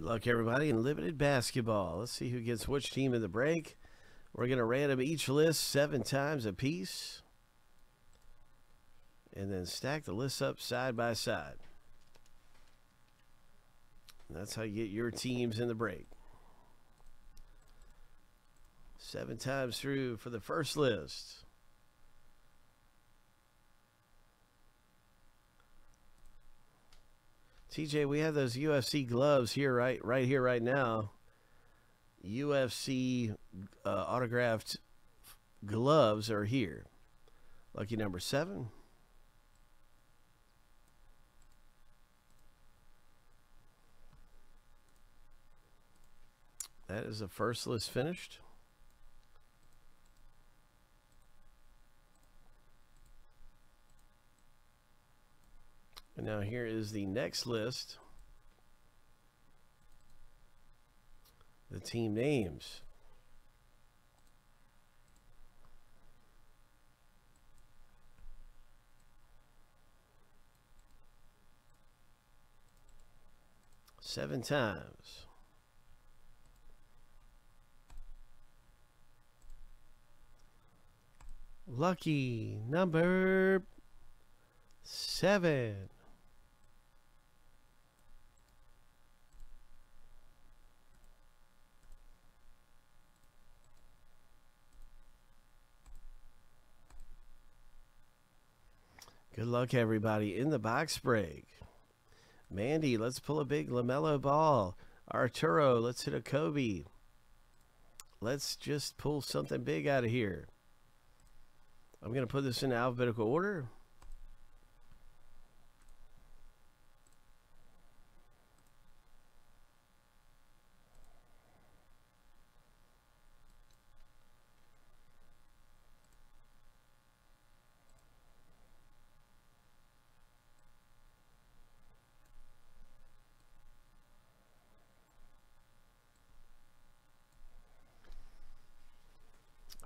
Good luck, everybody, in limited basketball. Let's see who gets which team in the break. We're going to random each list seven times a piece. And then stack the lists up side by side. And that's how you get your teams in the break. Seven times through for the first list. TJ, we have those UFC gloves here, right, right here, right now. UFC uh, autographed gloves are here. Lucky number seven. That is the first list finished. And now here is the next list. The team names. Seven times. Lucky number seven. Good luck, everybody, in the box break. Mandy, let's pull a big LaMelo ball. Arturo, let's hit a Kobe. Let's just pull something big out of here. I'm going to put this in alphabetical order.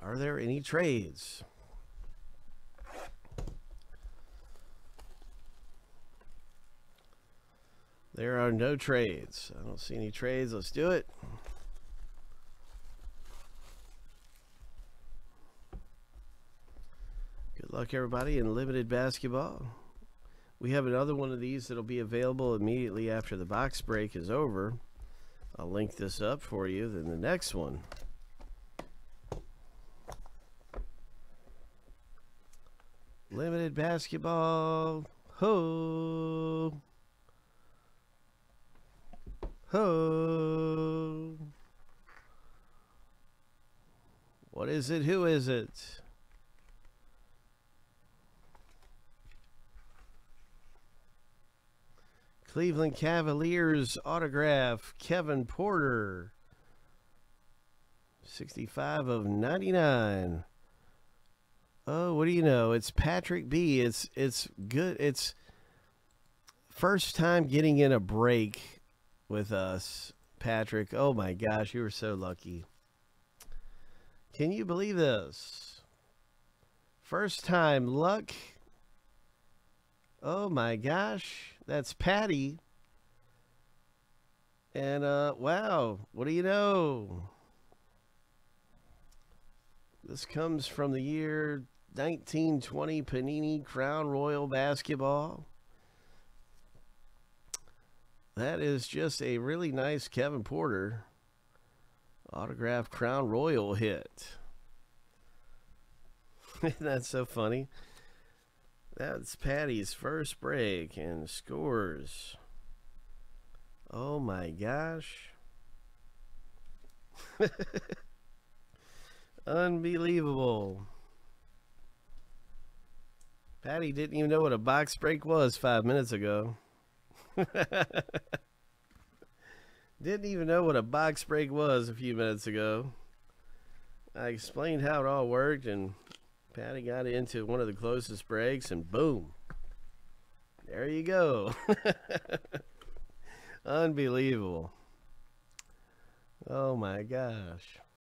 Are there any trades? There are no trades. I don't see any trades. Let's do it. Good luck, everybody, in limited basketball. We have another one of these that'll be available immediately after the box break is over. I'll link this up for you. Then the next one. Limited basketball. Ho. Ho. What is it? Who is it? Cleveland Cavaliers autograph Kevin Porter. 65 of 99. Oh, what do you know? It's Patrick B. It's it's good. It's first time getting in a break with us, Patrick. Oh my gosh, you were so lucky. Can you believe this? First time luck. Oh my gosh, that's Patty. And uh wow, what do you know? This comes from the year 1920 Panini Crown Royal Basketball. That is just a really nice Kevin Porter autographed Crown Royal hit. That's so funny. That's Patty's first break and scores. Oh my gosh. Unbelievable. Patty didn't even know what a box break was five minutes ago. didn't even know what a box break was a few minutes ago. I explained how it all worked, and Patty got into one of the closest breaks, and boom. There you go. Unbelievable. Oh my gosh.